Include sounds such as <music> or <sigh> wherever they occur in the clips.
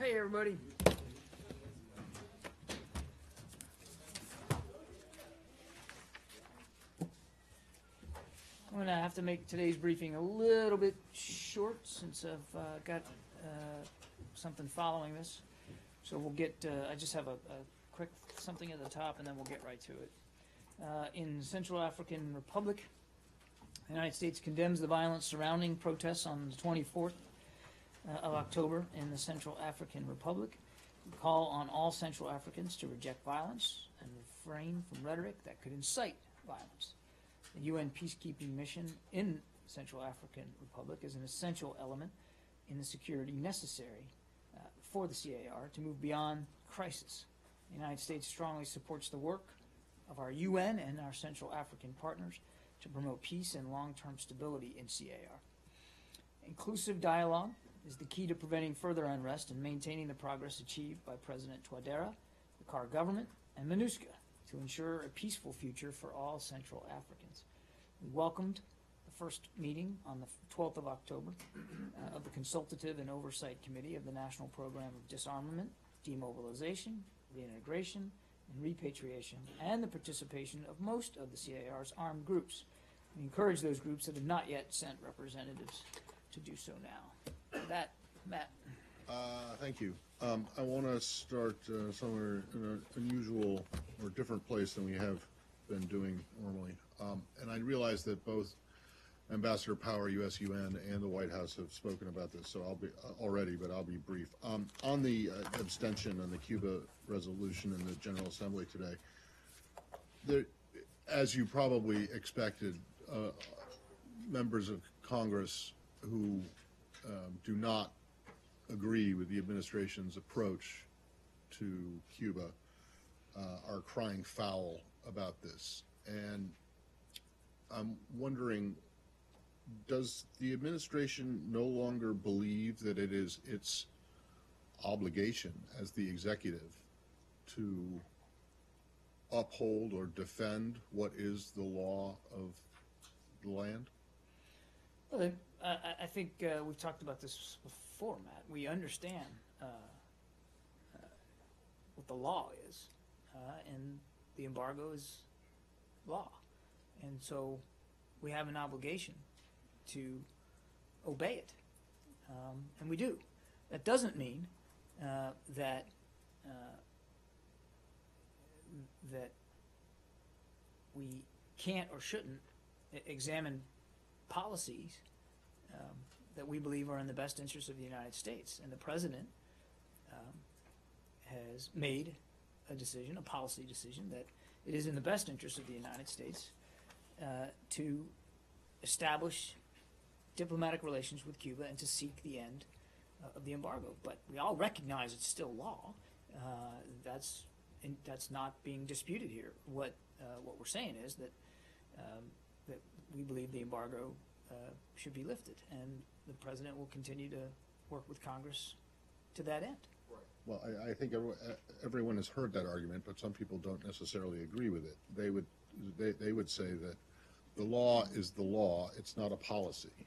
Hey, everybody. I'm gonna have to make today's briefing a little bit short since I've uh, got uh, something following this. So we'll get, uh, I just have a, a quick something at the top and then we'll get right to it. Uh, In Central African Republic, the United States condemns the violence surrounding protests on the 24th uh, of October in the Central African Republic. Call on all Central Africans to reject violence and refrain from rhetoric that could incite violence. The UN peacekeeping mission in Central African Republic is an essential element in the security necessary uh, for the CAR to move beyond crisis. The United States strongly supports the work of our UN and our Central African partners to promote peace and long-term stability in CAR. Inclusive dialogue is the key to preventing further unrest and maintaining the progress achieved by President Touadera, the CAR government, and MINUSCA to ensure a peaceful future for all Central Africans. We welcomed the first meeting on the 12th of October uh, of the Consultative and Oversight Committee of the National Program of Disarmament, Demobilization, Reintegration, and Repatriation, and the participation of most of the CAR's armed groups. We encourage those groups that have not yet sent representatives to do so now. That, Matt. Uh, Thank you. Um, I want to start uh, somewhere in an unusual or different place than we have been doing normally. Um, And I realize that both Ambassador Power, US UN, and the White House have spoken about this, so I'll be, uh, already, but I'll be brief. Um, On the uh, abstention on the Cuba resolution in the General Assembly today, there, as you probably expected, uh, members of Congress who um, do not agree with the administration's approach to Cuba uh, are crying foul about this. And I'm wondering, does the administration no longer believe that it is its obligation as the executive to uphold or defend what is the law of the land? Well, I, I- think uh, we've talked about this before, Matt. We understand uh, uh, what the law is, uh, and the embargo is law. And so we have an obligation to obey it. Um, and we do. That doesn't mean uh, that uh, that we can't or shouldn't examine policies um, that we believe are in the best interest of the United States. And the president um, has made a decision, a policy decision, that it is in the best interest of the United States uh, to establish diplomatic relations with Cuba and to seek the end uh, of the embargo. But we all recognize it's still law. Uh, that's that's not being disputed here. What uh, what we're saying is that um, that we believe the embargo uh, should be lifted, and the president will continue to work with Congress to that end. Well, I, I think everyone, everyone has heard that argument, but some people don't necessarily agree with it. They would, they, they would say that the law is the law, it's not a policy.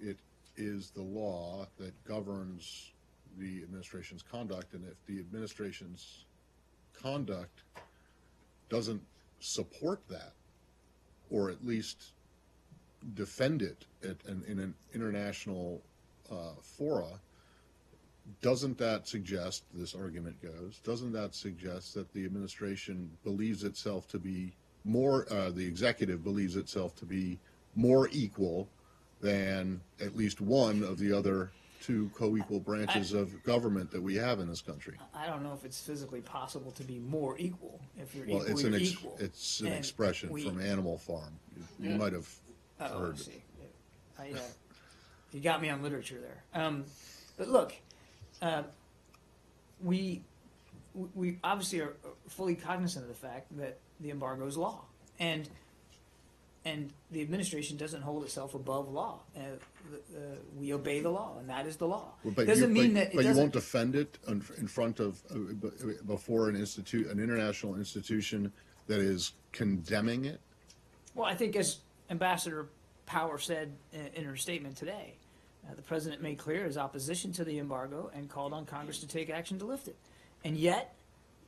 It is the law that governs the administration's conduct, and if the administration's conduct doesn't support that, or at least defend it at, an in an international uh, fora, doesn't that suggest, this argument goes, doesn't that suggest that the administration believes itself to be more, uh, the executive believes itself to be more equal than at least one of the other two co-equal branches of government that we have in this country? I don't know if it's physically possible to be more equal. If you're Well, equal, Well, it's an, ex- equal. it's an And expression we- from Animal Farm. You- You might have Oh, I heard see. I, uh, you got me on literature there. Um, but look, uh, we we obviously are fully cognizant of the fact that the embargo is law, and and the administration doesn't hold itself above law. Uh, uh, we obey the law, and that is the law. Well, But doesn't you, mean but, that but you won't defend it in, in front of, uh, before an institute, an international institution that is condemning it? Well, I think as Ambassador Power said in, her statement today, Uh, the president made clear his opposition to the embargo and called on Congress to take action to lift it. And yet,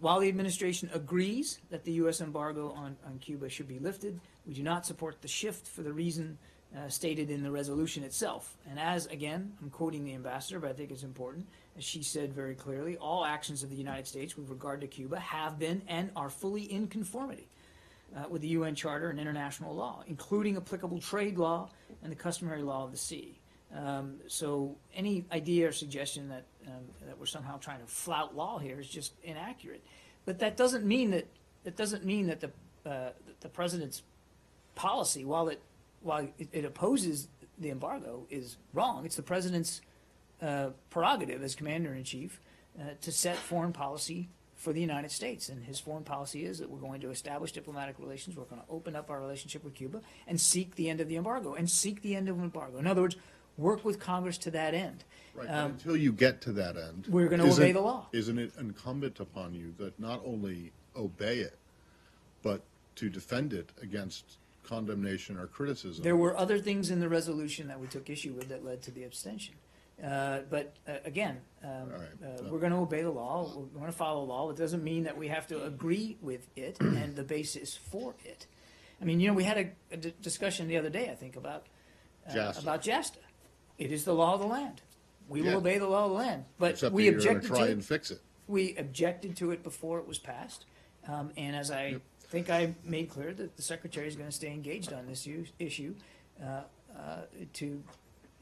while the administration agrees that the U.S. embargo on, on Cuba should be lifted, we do not support the shift for the reason uh, stated in the resolution itself. And as, again, I'm quoting the ambassador, but I think it's important, as she said very clearly, all actions of the United States with regard to Cuba have been and are fully in conformity uh, with the UN Charter and international law, including applicable trade law and the customary law of the sea. Um, so any idea or suggestion that um, that we're somehow trying to flout law here is just inaccurate. But that doesn't mean that that doesn't mean that the uh, the president's policy, while it while it, opposes the embargo, is wrong. It's the president's uh, prerogative as commander in chief uh, to set foreign policy for the United States. And his foreign policy is that we're going to establish diplomatic relations, we're going to open up our relationship with Cuba, and seek the end of the embargo, and seek the end of the embargo. In other words, work with Congress to that end. Right, Um, until you get to that end. We're gonna isn't- obey the law. Isn't it incumbent upon you that not only obey it, but to defend it against condemnation or criticism? There were other things in the resolution that we took issue with that led to the abstention. Uh, But uh, again, um, All right. uh, we're going to obey the law, we're going to follow the law. It doesn't mean that we have to agree with it <clears throat> and the basis for it. I mean, you know, we had a- a di- discussion the other day, I think, about, uh, JASTA. about JASTA. It is the law of the land. We will Yeah. obey the law of the land. But Except that we you're gonna objected try to and it. fix it. We objected to it before it was passed. Um, And as I think I made clear, that the secretary is going to stay engaged on this u- issue uh, uh, to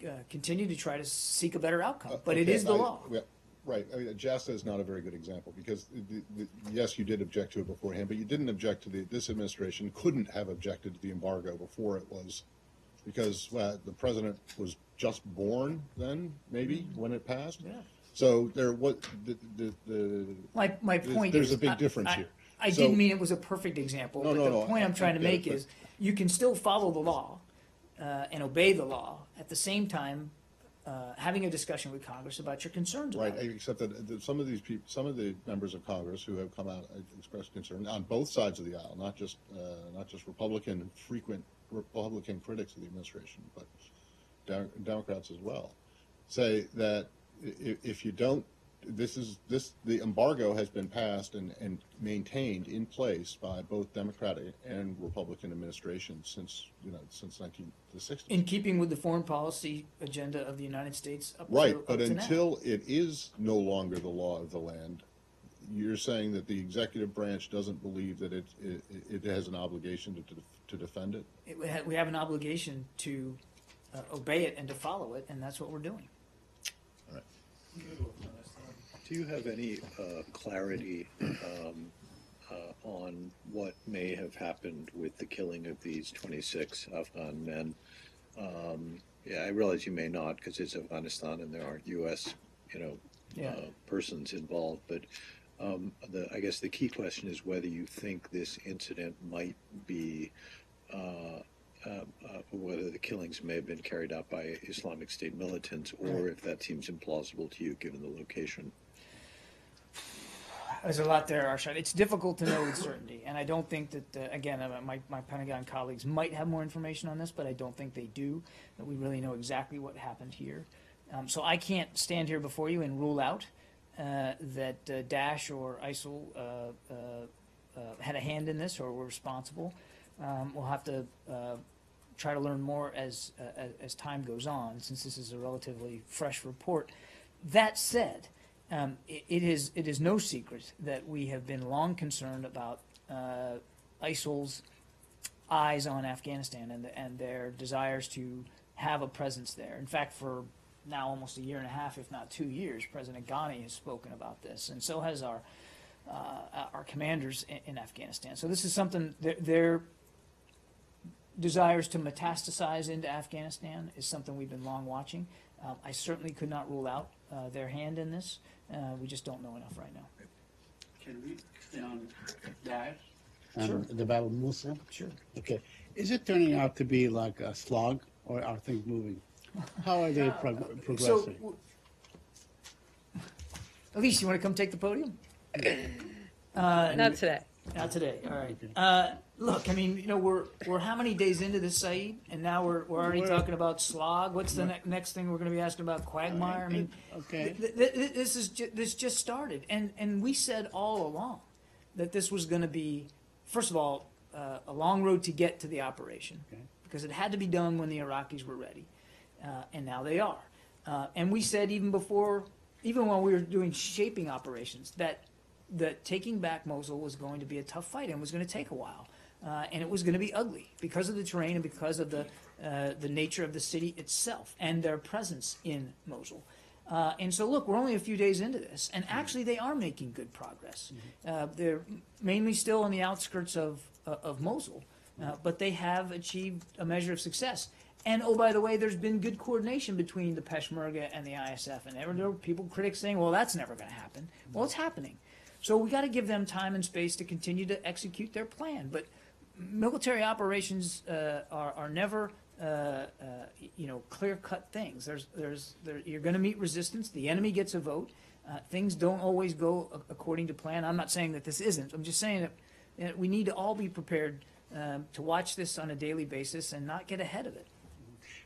uh, continue to try to seek a better outcome. But it Okay, is the I- law. yeah, Right, I mean, JASTA is not a very good example, because, the- the- yes, you did object to it beforehand, but you didn't object to the, this administration couldn't have objected to the embargo before it was, because, well, the president was just born then, maybe, when it passed? Yeah. So there, what, the, the, the, My, my There's- point there's is. a big I- difference I- here. I So- didn't mean it was a perfect example, No, but no, the no, point I- I'm trying to it, make but- is, you can still follow the law uh, and obey the law, at the same time, uh, having a discussion with Congress about your concerns right, about it. except that, that some of these people, some of the members of Congress who have come out and expressed concern on both sides of the aisle, not just, uh, not just Republican, frequent Republican critics of the administration, but Dem- Democrats as well, say that if you don't, this is, this, the embargo has been passed and, and maintained in place by both Democratic and Republican administrations since, you know, since nineteen, the sixties. In keeping with the foreign policy agenda of the United States up to, Right, up but to now. until it is no longer the law of the land, you're saying that the executive branch doesn't believe that it, it, it has an obligation to, to- to defend it? it, we, have, we have an obligation to uh, obey it and to follow it, and that's what we're doing. Do you have any uh, clarity um, uh, on what may have happened with the killing of these 26 Afghan men? Um, Yeah, I realize you may not because it's Afghanistan and there aren't U.S., you know, Yeah. uh, persons involved. But um, the, I guess the key question is whether you think this incident might be, uh, uh, uh, whether the killings may have been carried out by Islamic State militants, or if that seems implausible to you given the location. There's a lot there, Arshad. It's difficult to know with certainty, and I don't think that, uh, again, uh, my, my Pentagon colleagues might have more information on this, but I don't think they do, that we really know exactly what happened here. Um, so I can't stand here before you and rule out uh, that uh, Daesh or ISIL uh, uh, had a hand in this or were responsible. Um, we'll have to try to learn more as, as time goes on, since this is a relatively fresh report. That said, um, it, it is it is no secret that we have been long concerned about uh, ISIL's eyes on Afghanistan and and their desires to have a presence there. In fact, for now almost a year and a half, if not two years, President Ghani has spoken about this, and so has our uh, our commanders in, in Afghanistan. So this is something their, their desires to metastasize into Afghanistan is something we've been long watching. Um, I certainly could not rule out uh, their hand in this. Uh, we just don't know enough right now. Can we stay on Daesh? Sure. the Battle of Mosul. Sure. Okay. Is it turning out to be like a slog, or are things moving? How are they prog- So, progressing? w- Elise, you want to come take the podium? Uh, Not today. Not today, all right. Uh, look, I mean, you know, we're, we're how many days into this, Saeed? And now we're, we're already We're- talking about slog? What's the ne- next thing we're gonna be asking about quagmire? I mean, Okay. th- th- th- this is, ju- this just started. And, and we said all along that this was gonna be, first of all, uh, a long road to get to the operation. Okay. Because it had to be done when the Iraqis were ready. Uh, and now they are. Uh, and we said even before, even when we were doing shaping operations, that that taking back Mosul was going to be a tough fight and was going to take a while, uh, and it was going to be ugly because of the terrain and because of the uh, the nature of the city itself and their presence in Mosul. Uh, and so, look, we're only a few days into this, and actually, they are making good progress. Uh, they're mainly still on the outskirts of uh, of Mosul, uh, but they have achieved a measure of success. And oh, by the way, there's been good coordination between the Peshmerga and the ISF. And there were people, critics saying, well, that's never going to happen. Well, it's happening. So we got to give them time and space to continue to execute their plan. But military operations uh, are, are never, uh, uh, you know, clear-cut things. There's, there's, there, you're going to meet resistance. The enemy gets a vote. Uh, things don't always go a- according to plan. I'm not saying that this isn't. I'm just saying that you know, we need to all be prepared um, to watch this on a daily basis and not get ahead of it.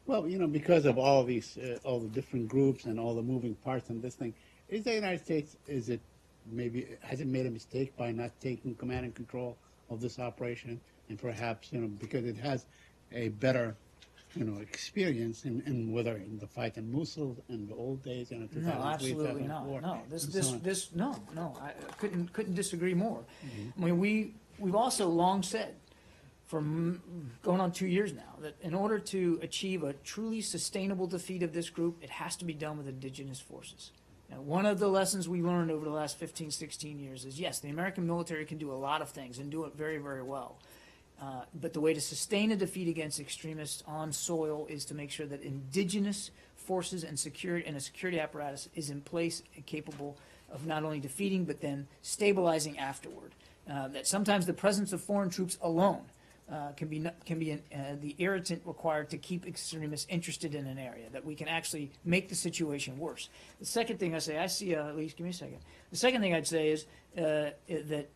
Well, you know, because of all these, uh, all the different groups and all the moving parts and this thing, is the United States, is it maybe, has it made a mistake by not taking command and control of this operation? And perhaps, you know, because it has a better, you know, experience in, in whether in the fight in Mosul in the old days, you know, No, absolutely not. 2004, No, this, and this, so this, no, no, I couldn't, couldn't disagree more. Mm-hmm. I mean, we, we've also long said, for going on two years now, that in order to achieve a truly sustainable defeat of this group, it has to be done with indigenous forces. One of the lessons we learned over the last 15, 16 years is, yes, the American military can do a lot of things and do it very, very well. Uh, but the way to sustain a defeat against extremists on soil is to make sure that indigenous forces and security and a security apparatus is in place and capable of not only defeating but then stabilizing afterward. Uh, that sometimes the presence of foreign troops alone uh, can be can be an, uh, the irritant required to keep extremists interested in an area. That we can actually make the situation worse. The second thing I say, I see. Uh, at least give me a second. The second thing I'd say is uh, that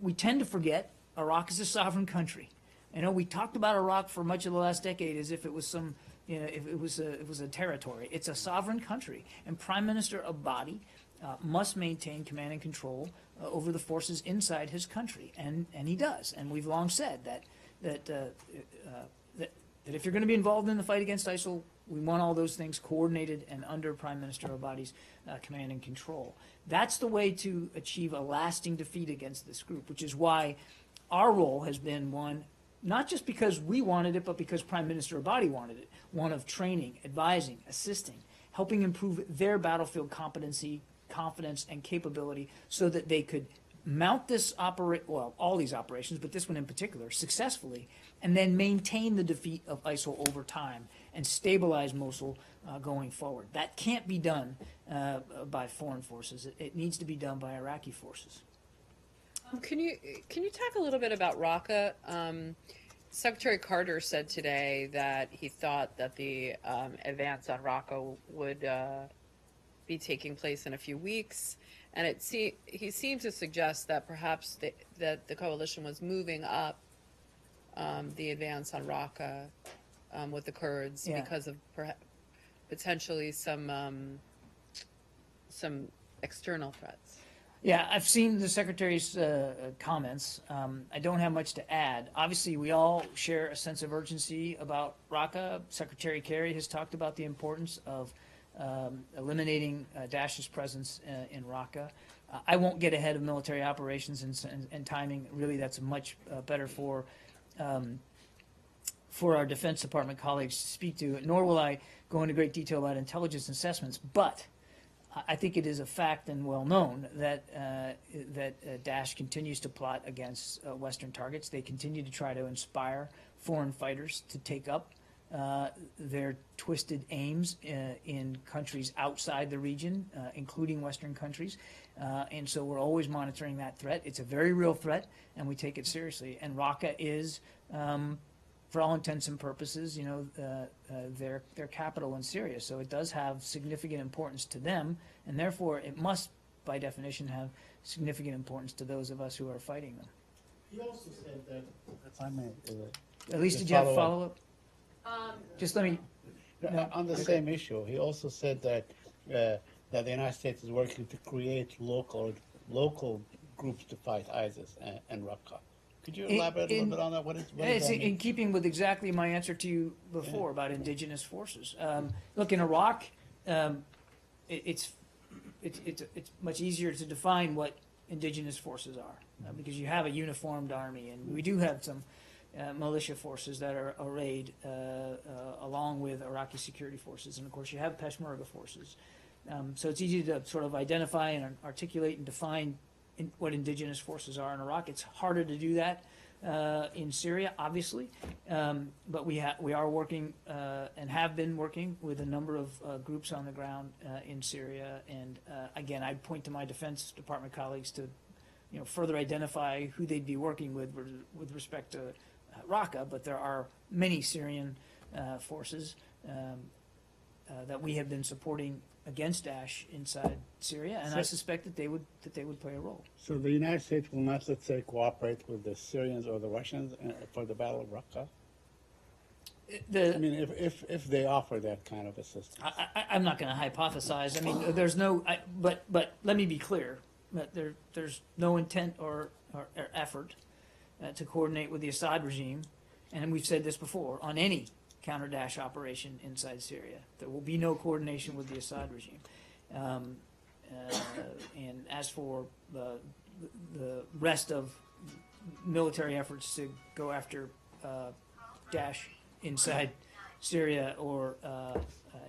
we tend to forget Iraq is a sovereign country. You know we talked about Iraq for much of the last decade as if it was some, you know, if it was a, it was a territory. It's a sovereign country, and Prime Minister Abadi uh, must maintain command and control uh, over the forces inside his country, and and he does. And we've long said that that uh, uh, that, that if you're going to be involved in the fight against ISIL, we want all those things coordinated and under Prime Minister Abadi's uh, command and control. That's the way to achieve a lasting defeat against this group, which is why our role has been one, not just because we wanted it, but because Prime Minister Abadi wanted it, one of training, advising, assisting, helping improve their battlefield competency, confidence, and capability so that they could mount this operate well all these operations but this one in particular successfully and then maintain the defeat of isil over time and stabilize mosul uh, going forward. That can't be done uh, by foreign forces. It, it needs to be done by iraqi forces. Um, Can you can you talk a little bit about Raqqa? Um, Secretary Carter said today that he thought that the um, advance on Raqqa would uh, be taking place in a few weeks, and it se- he seemed to suggest that perhaps the, that the coalition was moving up um, the advance on Raqqa um, with the Kurds Yeah. because of perha- potentially some um, some external threats. Yeah, I've seen the secretary's uh, comments. Um, I don't have much to add. Obviously, we all share a sense of urgency about Raqqa. Secretary Kerry has talked about the importance of um, eliminating uh, Daesh's presence uh, in Raqqa. Uh, I won't get ahead of military operations and, and, and timing. Really, that's much uh, better for um, for our Defense Department colleagues to speak to. Nor will I go into great detail about intelligence assessments, but. I- think it is a fact and well known that uh, that uh, Daesh continues to plot against uh, Western targets. They continue to try to inspire foreign fighters to take up uh, their twisted aims uh, in countries outside the region, uh, including Western countries. Uh, and so we're always monitoring that threat. It's a very real threat, and we take it seriously. And Raqqa is. Um, for all intents and purposes, you know, uh, uh, their their capital in Syria. So it does have significant importance to them, and therefore it must by definition, have significant importance to those of us who are fighting them. He also said that, if I may, uh, At least, did you have follow up. Follow-up? Just let me, No, on the okay. same issue, he also said that, uh, that the United States is working to create local, local groups to fight ISIS and, and Raqqa. Could you In- elaborate a little bit on that? What is, what does It's that in mean? keeping with exactly my answer to you before about indigenous forces. Um, look, in Iraq, um, it, it's, it's, it's, it's much easier to define what indigenous forces are uh, because you have a uniformed army, and we do have some uh, militia forces that are arrayed uh, uh, along with Iraqi security forces, and of course you have Peshmerga forces. Um, so it's easy to sort of identify and articulate and define in, what indigenous forces are in Iraq. It's harder to do that uh, in Syria, obviously, um, but we we are working uh, and have been working with a number of uh, groups on the ground uh, in Syria. And uh, again, I'd point to my Defense Department colleagues to, you know, further identify who they'd be working with with, respect to uh, Raqqa. But there are many Syrian uh, forces um, uh, that we have been supporting against Daesh inside Syria, and I suspect that they would that they would play a role. So the United States will not, let's say, cooperate with the Syrians or the Russians for the Battle of Raqqa? The, I mean, if, if, if they offer that kind of assistance. I, I, I'm not going to hypothesize. I mean, there's no, I, but but let me be clear that there there's no intent or, or, or effort uh, to coordinate with the Assad regime, and we've said this before on any counter Daesh operation inside Syria. There will be no coordination with the Assad regime. Um, uh, and as for the the rest of military efforts to go after uh, Daesh inside Syria or uh, uh,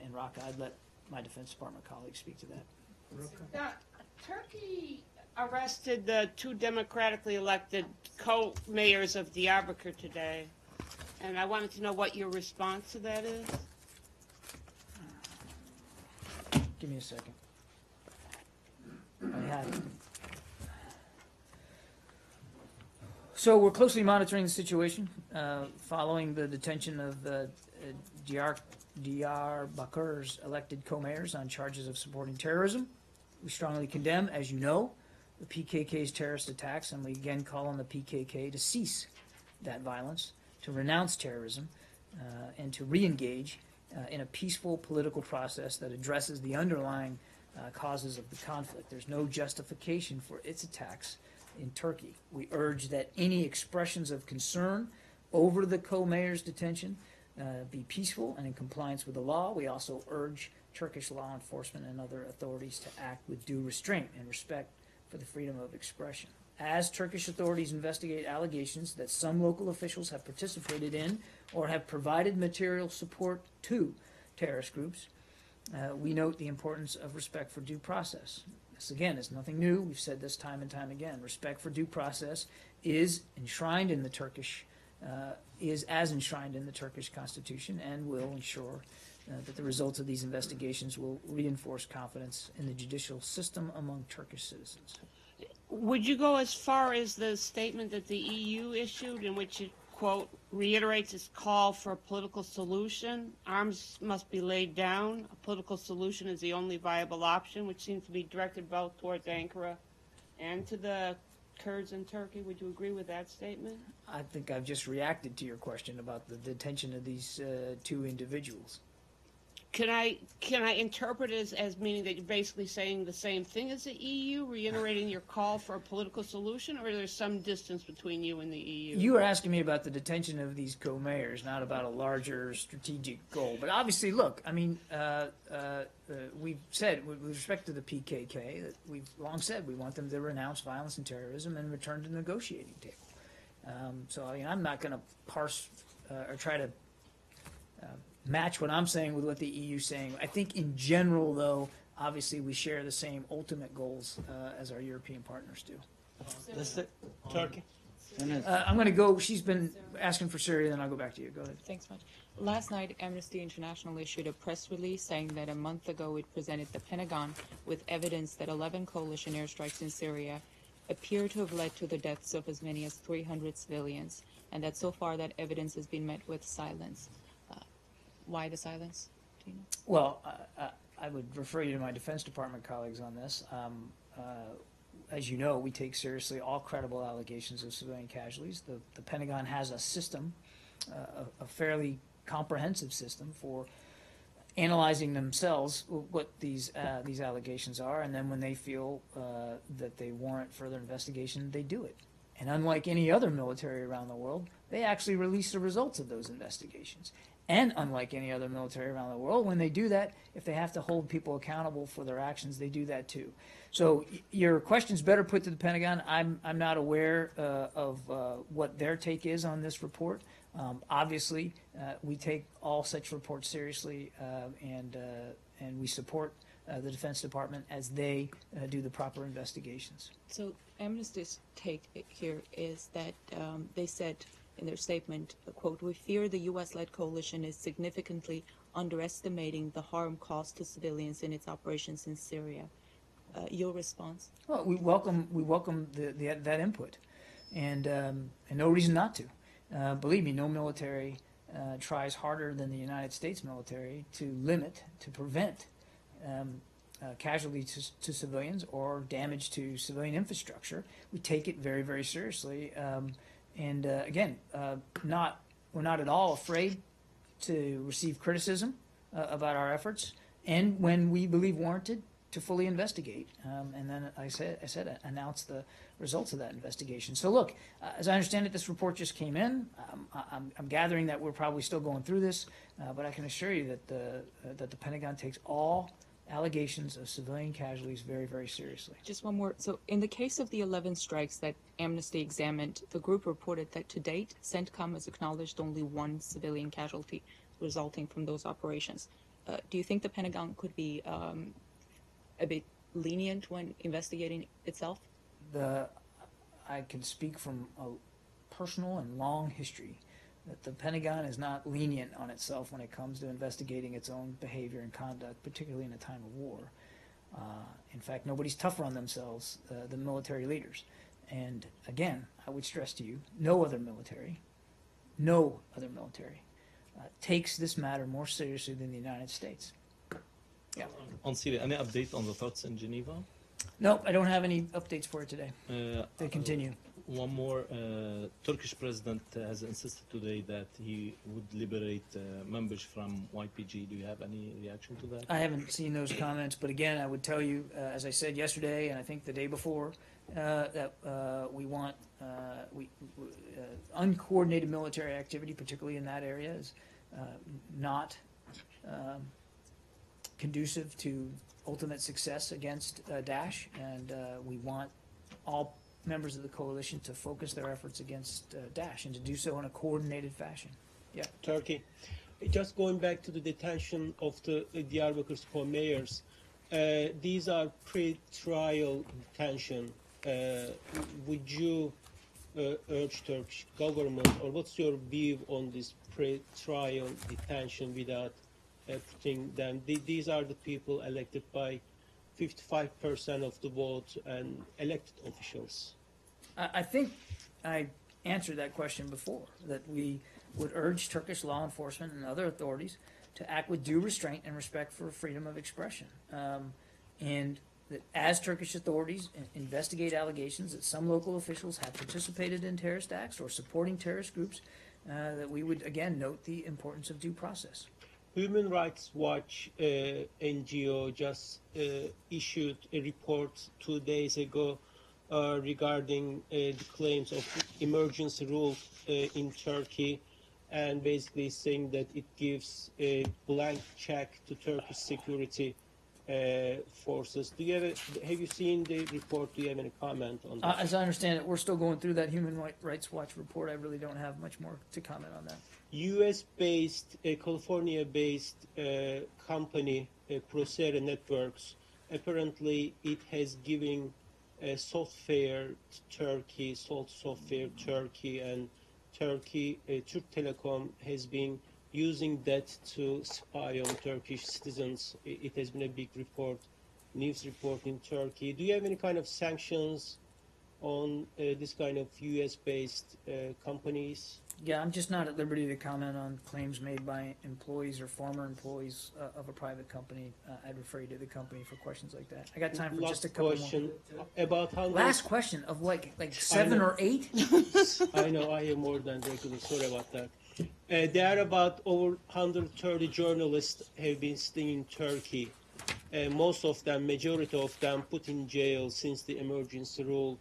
in Raqqa, I'd let my Defense Department colleagues speak to that. Turkey arrested the two democratically elected co-mayors of Diyarbakir today, and I wanted to know what your response to that is. Give me a second. I it. So we're closely monitoring the situation uh, following the detention of uh, Diyar Diyarbakir's elected co-mayors on charges of supporting terrorism. We strongly condemn, as you know, the PKK's terrorist attacks, and we again call on the PKK to cease that violence, to renounce terrorism, uh, and to re-engage uh, in a peaceful political process that addresses the underlying uh, causes of the conflict. There's no justification for its attacks in Turkey. We urge that any expressions of concern over the co-mayor's detention uh, be peaceful and in compliance with the law. We also urge Turkish law enforcement and other authorities to act with due restraint and respect for the freedom of expression. As Turkish authorities investigate allegations that some local officials have participated in or have provided material support to terrorist groups, uh, we note the importance of respect for due process. This again is nothing new. We've said this time and time again. Respect for due process is enshrined in the Turkish, is as enshrined in the Turkish constitution, and will ensure uh, that the results of these investigations will reinforce confidence in the judicial system among Turkish citizens. Would you go as far as the statement that the EU issued in which it, quote, reiterates its call for a political solution? Arms must be laid down. A political solution is the only viable option, which seems to be directed both towards Ankara and to the Kurds in Turkey. Would you agree with that statement? I think I've just reacted to your question about the detention of these uh, two individuals. Can I can I interpret it as, as meaning that you're basically saying the same thing as the EU, reiterating your call for a political solution, or there's some distance between you and the EU? You were asking me about the detention of these co-mayors, not about a larger strategic goal. But obviously, look, I mean, uh, uh, uh, we've said with with respect to the PKK that we've long said we want them to renounce violence and terrorism and return to the negotiating table. Um, so I mean, I'm not going to parse uh, or try to uh, match what I'm saying with what the EU's saying. I think in general, though, obviously we share the same ultimate goals uh, as our European partners do. This is Turkey? Uh, I'm going to go. She's been asking for Syria, then I'll go back to you. Go ahead. Thanks much. Last night, Amnesty International issued a press release saying that a month ago it presented the Pentagon with evidence that 11 coalition airstrikes in Syria appear to have led to the deaths of as many as 300 civilians, and that so far that evidence has been met with silence. Why the silence? Do you know? Well, uh, uh, I would refer you to my Defense Department colleagues on this. Um, uh, as you know, we take seriously all credible allegations of civilian casualties. The, the Pentagon has a system, uh, a, a fairly comprehensive system for analyzing themselves what these uh, these allegations are, and then when they feel uh, that they warrant further investigation, they do it. And unlike any other military around the world, they actually release the results of those investigations. And unlike any other military around the world, when they do that, if they have to hold people accountable for their actions, they do that too. So your question's better put to the Pentagon. I'm, I'm not aware uh, of uh, what their take is on this report. Um, obviously, uh, we take all such reports seriously, uh, and uh, and we support uh, the Defense Department as they do the proper investigations. So Amnesty's take here is that um, they said in their statement, quote, "We fear the U.S.-led coalition is significantly underestimating the harm caused to civilians in its operations in Syria." Uh, your response? Well, we welcome we welcome the, the that input, and um, and no reason not to. Uh, believe me, no military uh, tries harder than the United States military to limit to prevent um, uh, casualties to, to civilians or damage to civilian infrastructure. We take it very very seriously, um, and uh, again, uh, not we're not at all afraid to receive criticism uh, about our efforts, and when we believe warranted, to fully investigate. Um, and then I said, I said, announce the results of that investigation. So look, uh, as I understand it, this report just came in. Um, I'm, I'm gathering that we're probably still going through this, uh, but I can assure you that the uh, that the Pentagon takes all allegations of civilian casualties very, very seriously. Just one more. So, in the case of the 11 strikes that Amnesty examined, the group reported that to date, CENTCOM has acknowledged only one civilian casualty resulting from those operations. Uh, do you think the Pentagon could be um, a bit lenient when investigating itself? the I can speak from a personal and long history that the Pentagon is not lenient on itself when it comes to investigating its own behavior and conduct, particularly in a time of war. Uh, in fact, nobody's tougher on themselves uh, than military leaders. And again, I would stress to you, no other military, no other military uh, takes this matter more seriously than the United States. Yeah. On Syria, any update on the thoughts in Geneva? No, I don't have any updates for it today. Uh, They continue. One more. Uh, Turkish president has insisted today that he would liberate uh, Manbij from YPG. Do you have any reaction to that? I haven't seen those comments, but again, I would tell you, uh, as I said yesterday, and I think the day before, uh, that uh, we want uh, we, uncoordinated military activity, particularly in that area, is not um, conducive to ultimate success against Daesh, and we want all members of the coalition to focus their efforts against uh, Daesh and to do so in a coordinated fashion. Yeah. Turkey. Just going back to the detention of the uh, Diyarbakir Spor mayors, uh, these are pre-trial detention. Uh, would you uh, urge Turkish government, or what's your view on this pre-trial detention without uh, putting them? The, these are the people elected by 55% of the vote and elected officials. I, think I answered that question before, that we would urge Turkish law enforcement and other authorities to act with due restraint and respect for freedom of expression. Um, and that as Turkish authorities investigate allegations that some local officials have participated in terrorist acts or supporting terrorist groups, uh, that we would again note the importance of due process. Human Rights Watch uh, NGO just uh, issued a report two days ago uh, regarding uh, the claims of emergency rule uh, in Turkey and basically saying that it gives a blank check to Turkish security uh, forces. Do you have, a, have you seen the report? Do you have any comment on that? as I understand it, we're still going through that Human Rights Watch report. I really don't have much more to comment on that. U.S.-based, uh, California-based uh, company, uh, Procera Networks, apparently it has given uh, software to Turkey, sold software Turkey, and Turkey, uh, Türk Telekom has been using that to spy on Turkish citizens. It, has been a big report, news report in Turkey. Do you have any kind of sanctions on uh, this kind of U.S.-based companies? Yeah, I'm just not at liberty to comment on claims made by employees or former employees uh, of a private company. Uh, I'd refer you to the company for questions like that. I got time for Last just a couple question about how. Last question of like like seven or eight. <laughs> <laughs> I know I have more than regular. Sorry about that. Uh, there are about over 130 journalists have been staying in Turkey. Uh, most of them, majority of them, put in jail since the emergency rule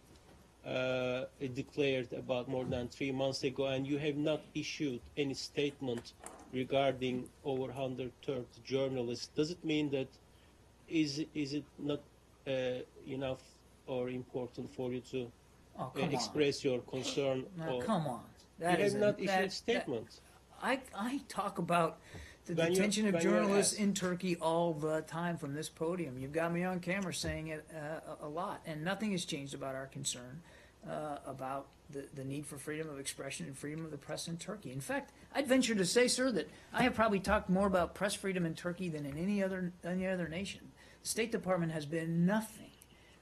uh, declared about more than three months ago, and you have not issued any statement regarding over 130 journalists. Does it mean that is is it not uh, enough or important for you to Oh uh, come on! express your concern? Come on. you That have is a- not issued that- a that- I, I talk about the you- detention of journalists in Turkey all the time from this podium. You've got me on camera saying it uh, a, a lot, and nothing has changed about our concern uh, about the, the need for freedom of expression and freedom of the press in Turkey. In fact, I'd venture to say, sir, that I have probably talked more about press freedom in Turkey than in any other any other nation. The State Department has been nothing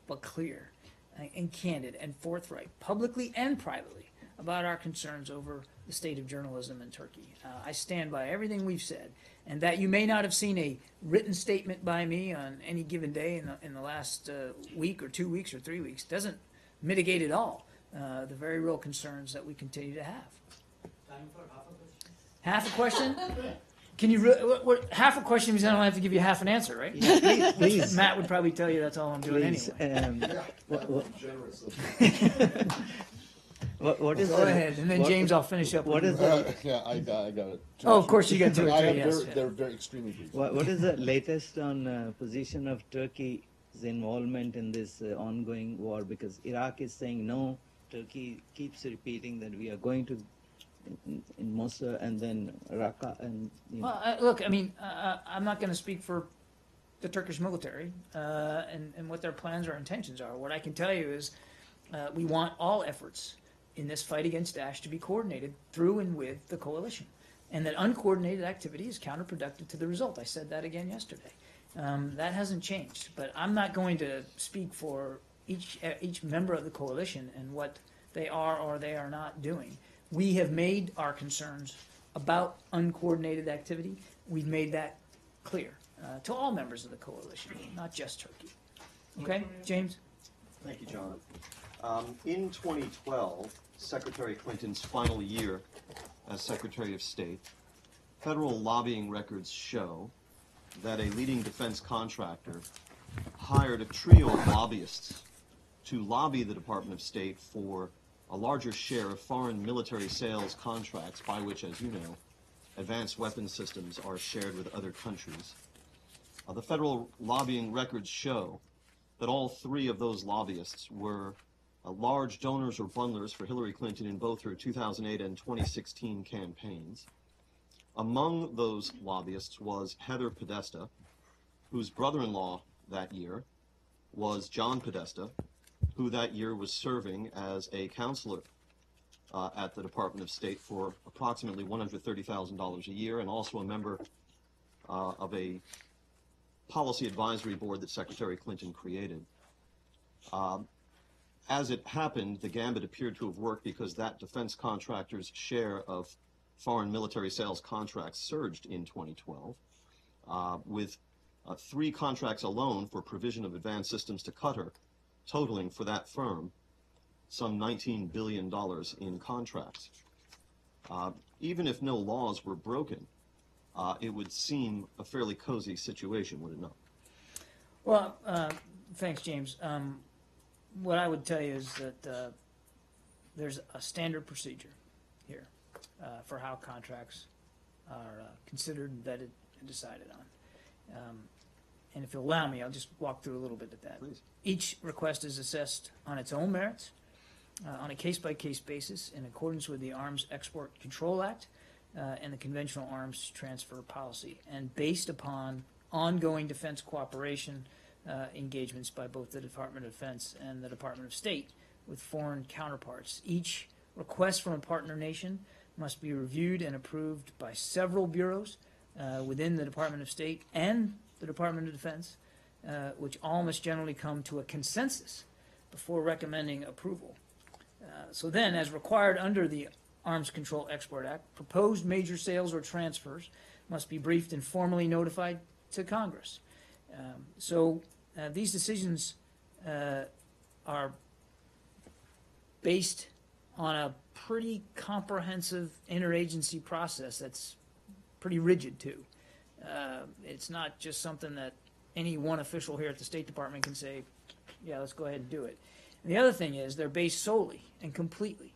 but clear uh, and candid and forthright, publicly and privately, about our concerns over the state of journalism in Turkey. Uh, I stand by everything we've said, and that you may not have seen a written statement by me on any given day in the, in the last uh, week or two weeks or three weeks doesn't mitigate at all uh, the very real concerns that we continue to have. Time for half a question? Half a question? Can you, re- what, what, half a question means I don't have to give you half an answer, right? Please, please, Matt would probably tell you that's all I'm doing please. anyway. Um, what, what, Generous. <laughs> what, what is Go the, ahead, and then what- James, I'll finish up. What with is you. the Uh, yeah, I got, I got it. Oh, of course you got to it, I have yes, very- yeah. They're very extremely brief. what, what is the latest on uh, position of Turkey's involvement in this uh, ongoing war? Because Iraq is saying no. Turkey keeps repeating that we are going to in, in Mosul and then Raqqa and you know, Well, uh, look, I mean, uh, I'm not going to speak for the Turkish military uh, and, and what their plans or intentions are. What I can tell you is uh, we want all efforts in this fight against Daesh to be coordinated through and with the coalition. And that uncoordinated activity is counterproductive to the result. I said that again yesterday. Um, that hasn't changed. But I'm not going to speak for each, each member of the coalition and what they are or they are not doing. We have made our concerns about uncoordinated activity. We've made that clear uh, to all members of the coalition, not just Turkey. Okay, James? Thank you, John. Um, in 2012, Secretary Clinton's final year as Secretary of State, federal lobbying records show that a leading defense contractor hired a trio of lobbyists to lobby the Department of State for a larger share of foreign military sales contracts by which, as you know, advanced weapons systems are shared with other countries. Uh, the federal lobbying records show that all three of those lobbyists were uh, large donors or bundlers for Hillary Clinton in both her 2008 and 2016 campaigns. Among those lobbyists was Heather Podesta, whose brother-in-law that year was John Podesta, who that year was serving as a counselor uh, at the Department of State for approximately $130,000 a year and also a member uh, of a policy advisory board that Secretary Clinton created. Um, as it happened, the gambit appeared to have worked because that defense contractor's share of foreign military sales contracts surged in 2012, uh, with uh, three contracts alone for provision of advanced systems to Qatar, totaling for that firm some $19 billion in contracts. Uh, even if no laws were broken, uh, it would seem a fairly cozy situation, would it not? Well, uh, thanks, James. Um, what I would tell you is that uh, there's a standard procedure here uh, for how contracts are uh, considered, vetted, and decided on. Um, and if you'll allow me, I'll just walk through a little bit of that. Please. Each request is assessed on its own merits, uh, on a case-by-case basis, in accordance with the Arms Export Control Act uh, and the Conventional Arms Transfer Policy, and based upon ongoing defense cooperation uh, engagements by both the Department of Defense and the Department of State with foreign counterparts. Each request from a partner nation must be reviewed and approved by several bureaus uh, within the Department of State and the Department of Defense, uh, which all must generally come to a consensus before recommending approval. Uh, So then, as required under the Arms Control Export Act, proposed major sales or transfers must be briefed and formally notified to Congress. Um, So uh, these decisions uh, are based on a pretty comprehensive interagency process that's pretty rigid too. Uh, It's not just something that any one official here at the State Department can say, yeah, let's go ahead and do it. And the other thing is, they're based solely and completely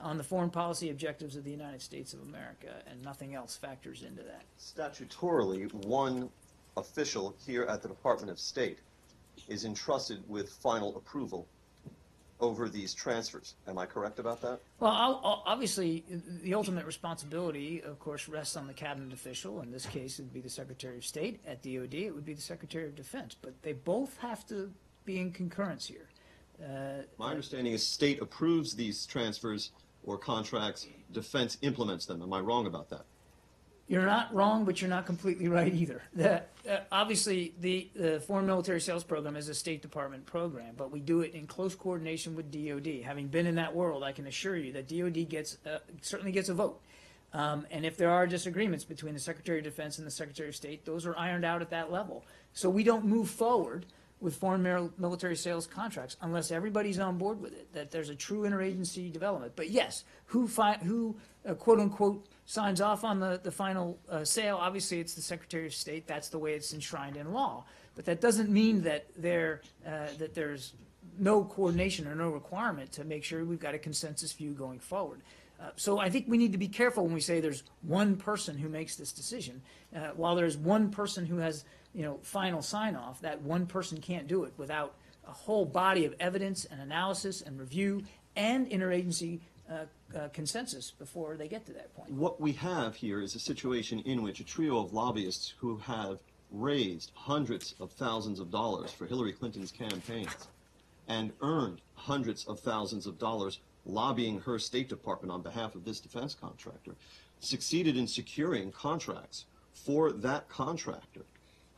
on the foreign policy objectives of the United States of America, and nothing else factors into that. Statutorily, one official here at the Department of State is entrusted with final approval over these transfers. Am I correct about that? Well, I'll- I'll- obviously, the ultimate responsibility, of course, rests on the cabinet official. In this case, it'd be the Secretary of State. At DOD, it would be the Secretary of Defense. But they both have to be in concurrence here. Uh, My understanding is state approves these transfers or contracts, defense implements them. Am I wrong about that? You're not wrong, but you're not completely right either. The, uh, obviously, the, the Foreign Military Sales Program is a State Department program, but we do it in close coordination with DoD. Having been in that world, I can assure you that DoD gets uh, certainly gets a vote. Um, and if there are disagreements between the Secretary of Defense and the Secretary of State, those are ironed out at that level. So we don't move forward with foreign mil- military sales contracts unless everybody's on board with it, that there's a true interagency development. But yes, who fi- who uh, quote unquote signs off on the, the final uh, sale, obviously it's the Secretary of State, that's the way it's enshrined in law. But that doesn't mean that there, uh, that there's no coordination or no requirement to make sure we've got a consensus view going forward. Uh, So I think we need to be careful when we say there's one person who makes this decision. Uh, While there's one person who has, you know, final sign-off, that one person can't do it without a whole body of evidence and analysis and review and interagency uh, uh, consensus before they get to that point. What we have here is a situation in which a trio of lobbyists who have raised hundreds of thousands of dollars for Hillary Clinton's campaigns and earned hundreds of thousands of dollars lobbying her State Department on behalf of this defense contractor succeeded in securing contracts for that contractor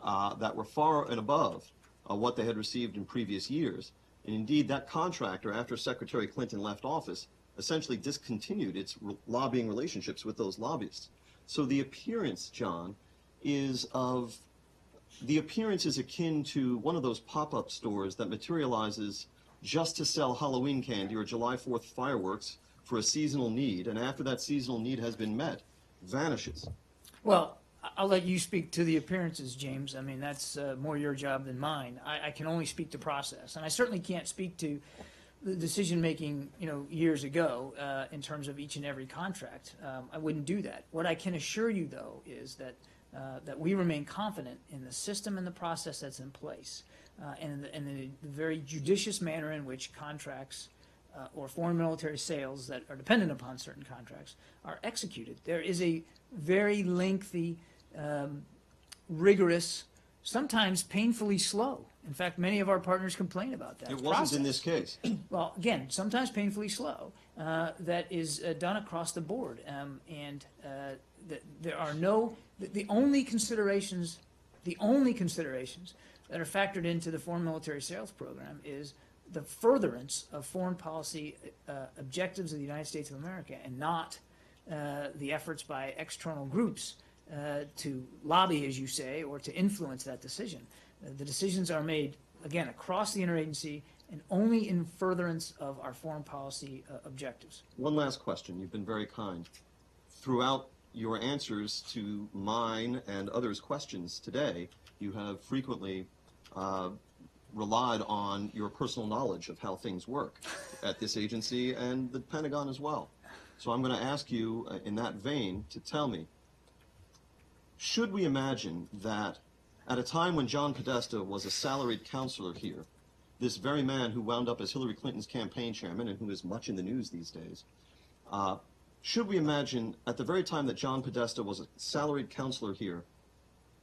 uh, that were far and above uh, what they had received in previous years. And indeed, that contractor, after Secretary Clinton left office, essentially discontinued its re- lobbying relationships with those lobbyists. So the appearance, John, is of the appearance is akin to one of those pop-up stores that materializes just to sell Halloween candy or July 4th fireworks for a seasonal need, and after that seasonal need has been met, vanishes. Well, I'll let you speak to the appearances, James. I mean, that's uh, more your job than mine. I, I can only speak to process, and I certainly can't speak to the decision-making, you know, years ago uh, in terms of each and every contract. Um, I wouldn't do that. What I can assure you, though, is that uh, that we remain confident in the system and the process that's in place, uh, and the, the, the very judicious manner in which contracts uh, or foreign military sales that are dependent upon certain contracts are executed. There is a very lengthy, um, rigorous, sometimes painfully slow. In fact, many of our partners complain about that. It wasn't in this case. <clears throat> Well, again, sometimes painfully slow, uh, that is uh, done across the board. Um, and uh, th- there are no, the, the only considerations, the only considerations that are factored into the foreign military sales program is the furtherance of foreign policy uh, objectives of the United States of America and not uh, the efforts by external groups uh, to lobby, as you say, or to influence that decision. Uh, the decisions are made, again, across the interagency and only in furtherance of our foreign policy uh, objectives. One last question. You've been very kind. Throughout your answers to mine and others' questions today, you have frequently uh, relied on your personal knowledge of how things work at this agency and the Pentagon as well. So I'm going to ask you, uh, in that vein, to tell me should we imagine that at a time when John Podesta was a salaried counselor here, this very man who wound up as Hillary Clinton's campaign chairman and who is much in the news these days, uh, should we imagine at the very time that John Podesta was a salaried counselor here,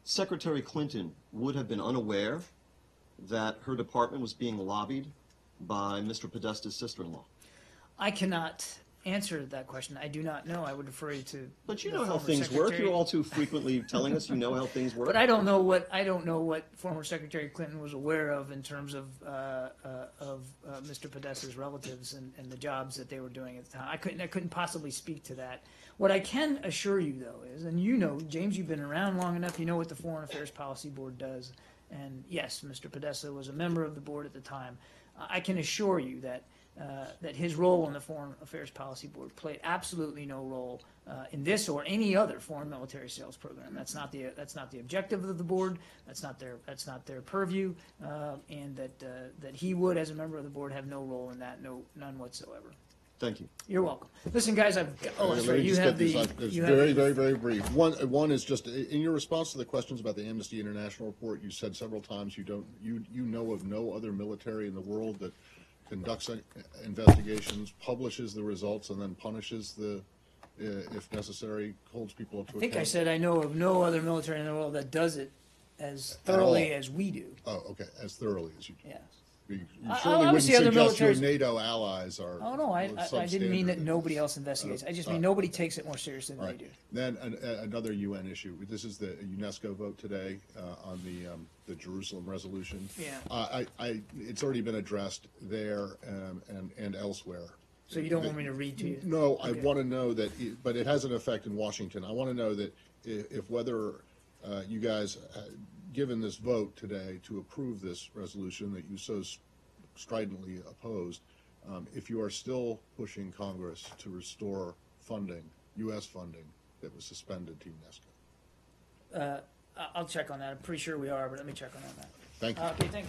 Secretary Clinton would have been unaware that her department was being lobbied by Mr. Podesta's sister-in-law? I cannot answer that question. I do not know. I would refer you to. But you the know how former things work. secretary. You're all too frequently telling us you know how things work. <laughs> But I don't know what I don't know what former Secretary Clinton was aware of in terms of uh, uh, of uh, Mr. Podesta's relatives and, and the jobs that they were doing at the time. I couldn't I couldn't possibly speak to that. What I can assure you though is, and you know, James, you've been around long enough. You know what the Foreign Affairs Policy Board does. And yes, Mr. Podesta was a member of the board at the time. I can assure you that. Uh, that his role in the Foreign Affairs Policy Board played absolutely no role uh, in this or any other foreign military sales program. That's not the that's not the objective of the board. That's not their that's not their purview, uh, and that uh, that he would, as a member of the board, have no role in that, no none whatsoever. Thank you. You're welcome. Listen, guys, I've got, oh, sorry. You have the you have very, the- very, very brief. One, one is just, in your response to the questions about the Amnesty International report, you said several times you don't, you, you know of no other military in the world that conducts uh, investigations, publishes the results, and then punishes the, uh, if necessary, holds people up to I account. think I said I know of no other military in the world that does it as all. thoroughly as we do. Oh, okay, as thoroughly as you do. Yes. You you I- I certainly wouldn't obviously other suggest your militaries- NATO allies are. Oh no, I, I, I didn't mean that substandard. nobody else investigates. I just Uh, mean nobody takes it more seriously than we right. do. Then an, a- another UN issue. This is the UNESCO vote today uh, on the um, the Jerusalem resolution. Yeah. Uh, I, I, it's already been addressed there um, and and elsewhere. So you don't want me to read to you? No, I want to know that, it- but it has an effect in Washington. I want to know that if, if whether uh, you guys, uh, given this vote today to approve this resolution that you so stridently opposed, um, if you are still pushing Congress to restore funding, U.S. funding that was suspended to UNESCO. Uh, I- I'll check on that. I'm pretty sure we are, but let me check on that. Thank you. Okay, thank